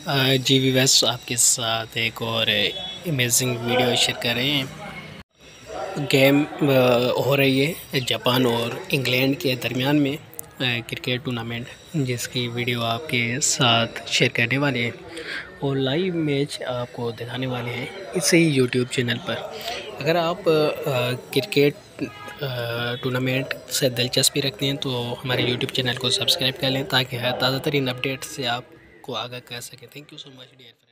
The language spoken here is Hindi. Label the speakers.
Speaker 1: जी वी वैस आपके साथ एक और अमेजिंग वीडियो शेयर कर रहे हैं। गेम हो रही है जापान और इंग्लैंड के दरमियान में क्रिकेट टूर्नामेंट जिसकी वीडियो आपके साथ शेयर करने वाले हैं। और लाइव मैच आपको दिखाने वाले हैं इसी यूट्यूब चैनल पर। अगर आप क्रिकेट टूर्नामेंट से दिलचस्पी रखते हैं तो हमारे यूट्यूब चैनल को सब्सक्राइब कर लें, ताकि ताज़ा तरीन अपडेट से आप को आगाह कर सकें। Thank you so much dear